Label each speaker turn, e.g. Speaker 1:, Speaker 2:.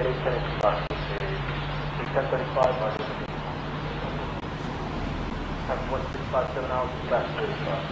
Speaker 1: bus, 688 bus, 1035 bus. Have 1657 hours left, 35.